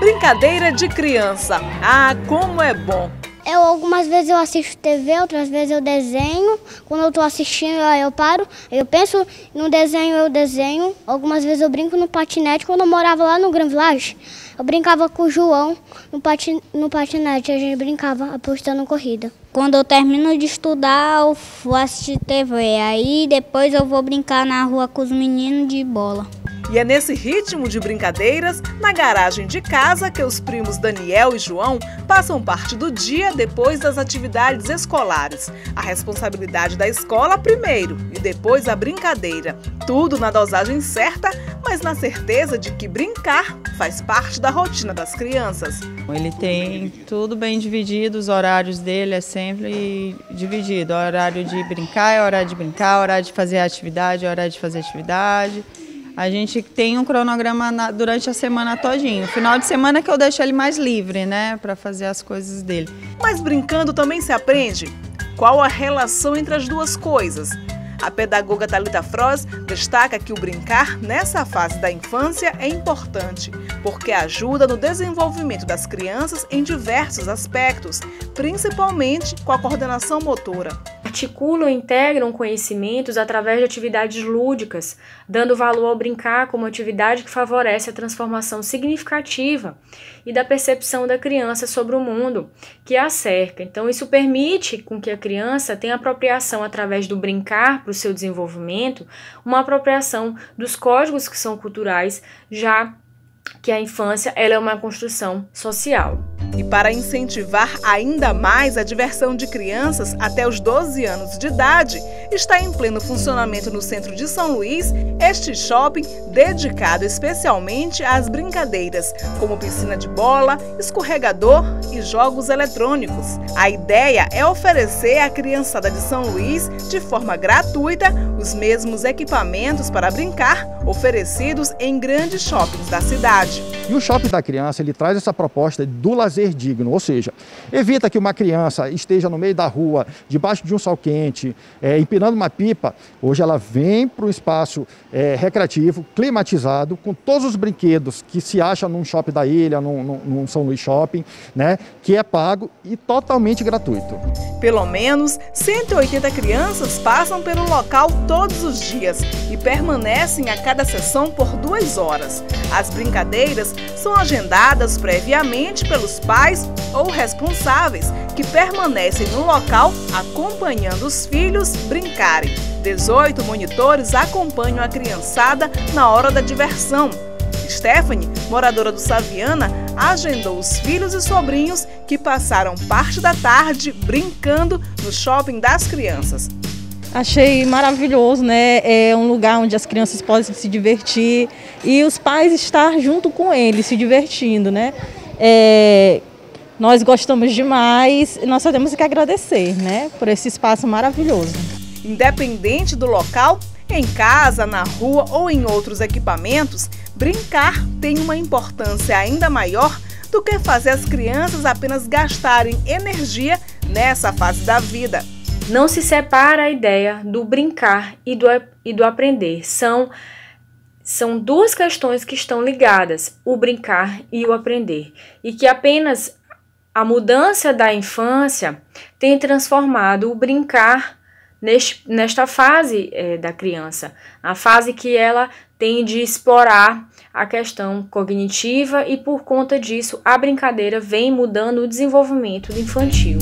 Brincadeira de criança. Ah, como é bom! Eu, algumas vezes eu assisto TV, outras vezes eu desenho. Quando eu estou assistindo, eu paro, eu penso no desenho, eu desenho. Algumas vezes eu brinco no patinete. Quando eu morava lá no Grand Village, eu brincava com o João no, patin, no patinete. A gente brincava apostando corrida. Quando eu termino de estudar, eu vou assistir TV. Aí depois eu vou brincar na rua com os meninos de bola. E é nesse ritmo de brincadeiras, na garagem de casa, que os primos Daniel e João passam parte do dia depois das atividades escolares. A responsabilidade da escola primeiro e depois a brincadeira. Tudo na dosagem certa, mas na certeza de que brincar faz parte da rotina das crianças. Ele tem tudo bem dividido, os horários dele é sempre dividido. Horário de brincar é hora de brincar, hora de fazer atividade é hora de fazer atividade. A gente tem um cronograma na, durante a semana todinho. Final de semana que eu deixo ele mais livre, né, para fazer as coisas dele. Mas brincando também se aprende? Qual a relação entre as duas coisas? A pedagoga Talita Froz destaca que o brincar nessa fase da infância é importante, porque ajuda no desenvolvimento das crianças em diversos aspectos, principalmente com a coordenação motora articulam e integram conhecimentos através de atividades lúdicas, dando valor ao brincar como atividade que favorece a transformação significativa e da percepção da criança sobre o mundo que a cerca. Então, isso permite com que a criança tenha apropriação através do brincar para o seu desenvolvimento, uma apropriação dos códigos que são culturais, já que a infância ela é uma construção social. E para incentivar ainda mais a diversão de crianças até os 12 anos de idade, está em pleno funcionamento no centro de São Luís este shopping dedicado especialmente às brincadeiras, como piscina de bola, escorregador e jogos eletrônicos. A ideia é oferecer à criançada de São Luís, de forma gratuita, os mesmos equipamentos para brincar oferecidos em grandes shoppings da cidade. E o shopping da criança ele traz essa proposta do lazer digno, ou seja, evita que uma criança esteja no meio da rua, debaixo de um sol quente, é, empinando uma pipa. Hoje ela vem para um espaço é, recreativo, climatizado, com todos os brinquedos que se acha num shopping da ilha, num, num, num São Luís Shopping, né, que é pago e totalmente gratuito. Pelo menos 180 crianças passam pelo local todos os dias e permanecem a cada sessão por duas horas. As brincadeiras são agendadas previamente pelos pais ou responsáveis que permanecem no local acompanhando os filhos brincarem. 18 monitores acompanham a criançada na hora da diversão. Stephanie, moradora do Saviana, agendou os filhos e sobrinhos que passaram parte da tarde brincando no shopping das crianças. Achei maravilhoso, né? É um lugar onde as crianças podem se divertir e os pais estar junto com eles, se divertindo, né? É, nós gostamos demais e nós só temos que agradecer, né? Por esse espaço maravilhoso. Independente do local, em casa, na rua ou em outros equipamentos, brincar tem uma importância ainda maior do que fazer as crianças apenas gastarem energia nessa fase da vida. Não se separa a ideia do brincar e do, e do aprender. São, são duas questões que estão ligadas, o brincar e o aprender. E que apenas a mudança da infância tem transformado o brincar neste, nesta fase é, da criança, a fase que ela tem de explorar a questão cognitiva e por conta disso a brincadeira vem mudando o desenvolvimento infantil.